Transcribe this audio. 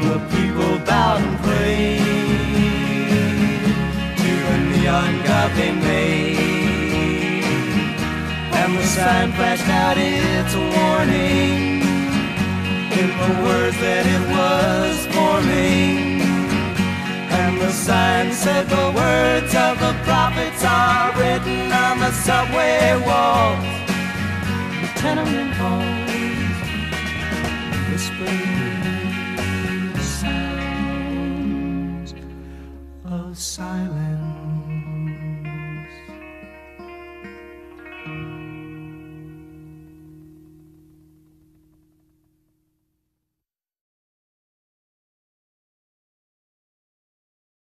And the people bowed and prayed to the neon god they made. And the sign flashed out its warning in the words that it was forming. And the sign said the words of the prophets are written on the subway walls, the tenement halls, whispering silence.